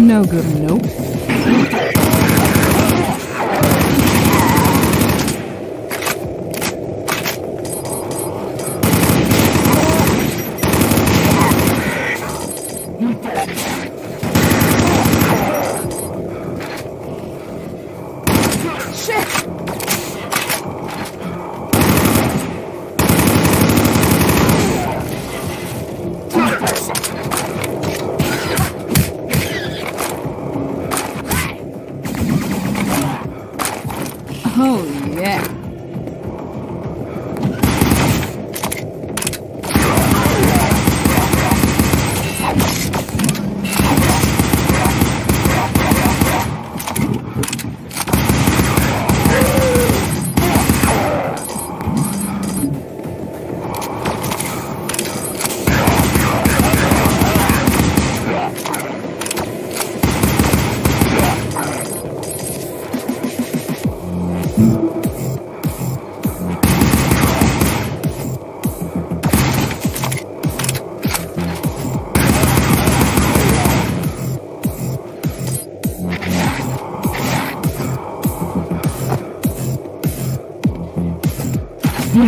No good, nope. Oh, You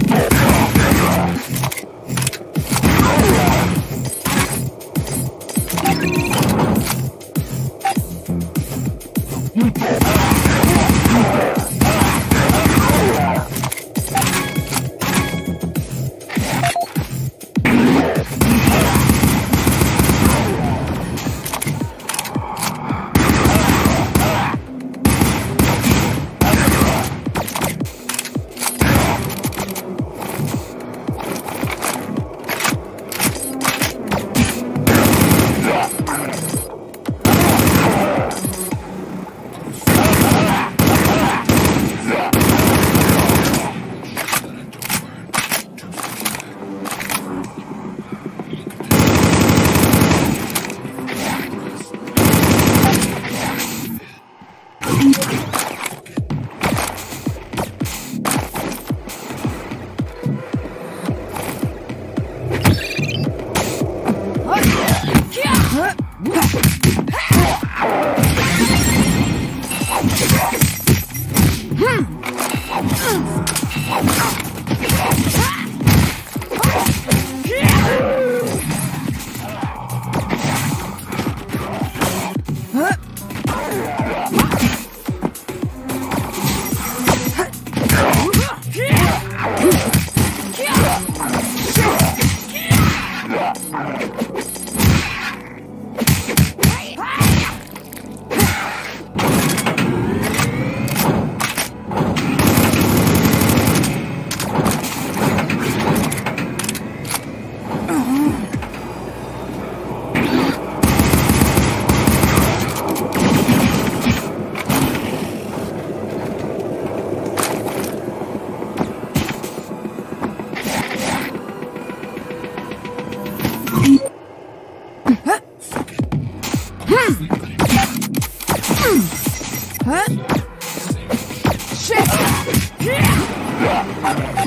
Shit!